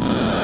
Mm-hmm.